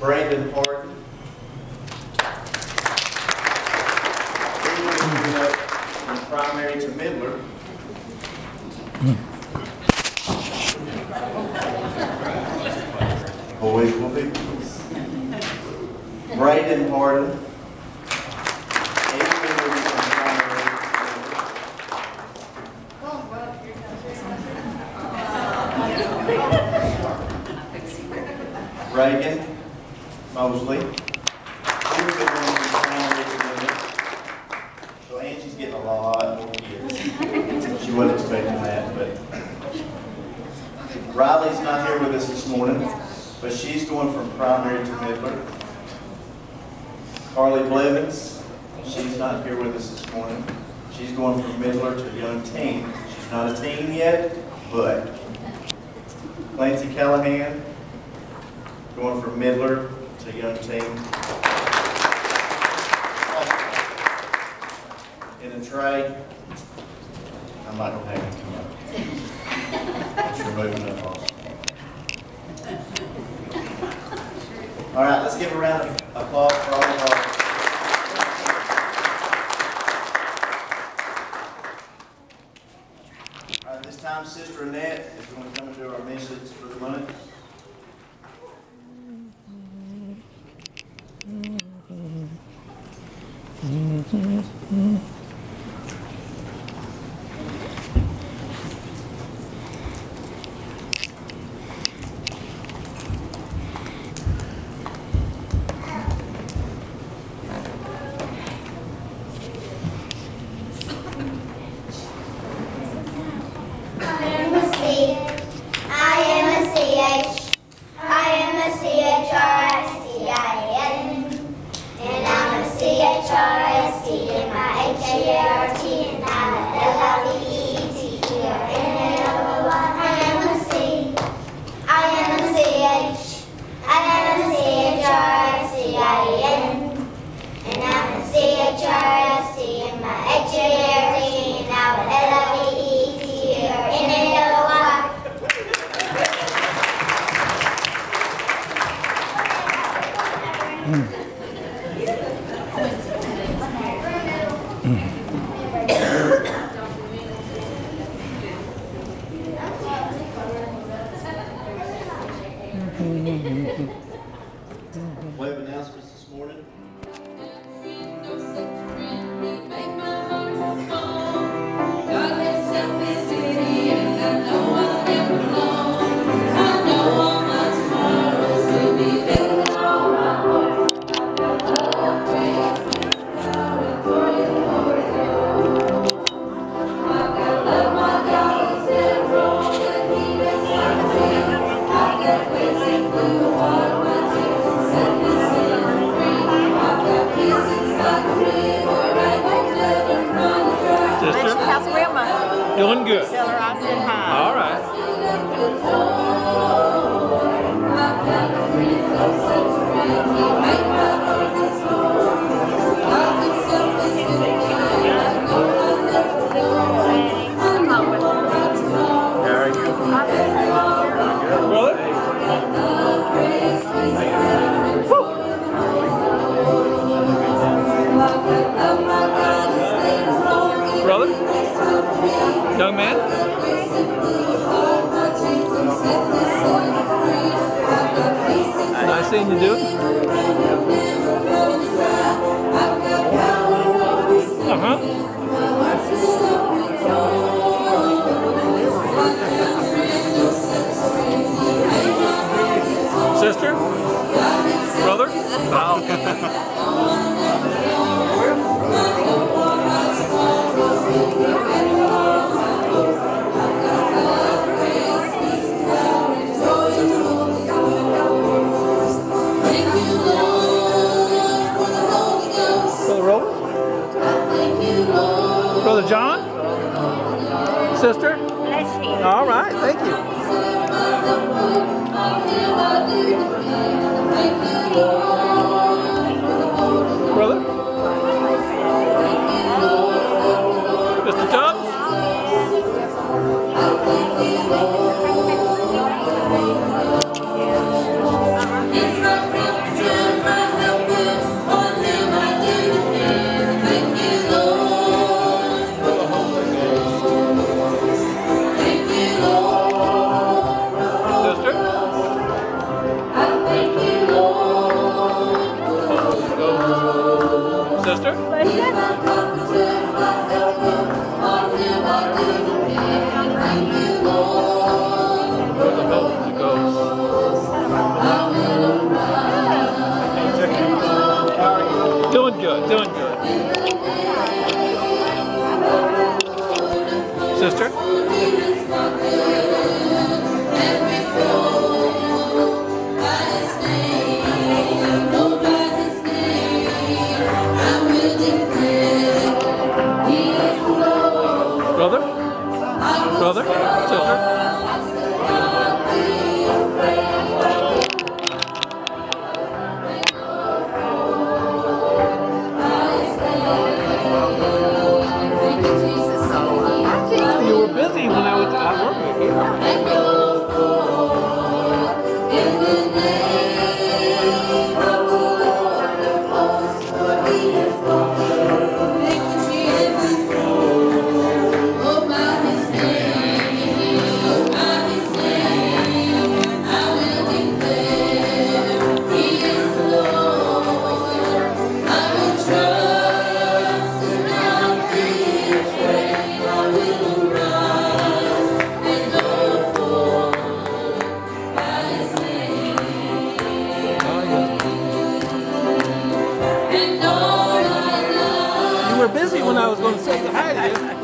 Brandon Horton. He up from primary to Middler. Boys will be. Braden primary. Reagan Mosley. So Angie's getting a lot more years. She wasn't expecting that, but. Riley's not here with us this morning, but she's going from primary to Middler. Carly Blevins, she's not here with us this morning. She's going from Middler to young teen. She's not a teen yet, but. Clancy Callahan, going from Middler to young team. In a tray, I'm not gonna have him come up. All right, let's give a round of applause for all of our. All right, this time Sister Annette is going to come and do our message for the month. I am a C. I am a CH. I am a C-H-R-I-S-T-I-N. And I'm a C-H-R-I-S-T in my H-A-R-T and I'm a L-I-V-E-T-E-R-N-A-L-O-Y. I am a C. I am a CH. I am a C-H-R-I-S-T-I-N. And I'm a C-H-R-I-S-T in my H-A-R-T and I'm a L-I-V-E-T-E-R-N-A-L-O-Y. We have announcements this morning. Doing good. Tell her I said hi. All right. Young man? Nice seeing you do Sister? Bless you. All right, thank you. Brother? Ja, det. Were busy when I was going to say hi to you.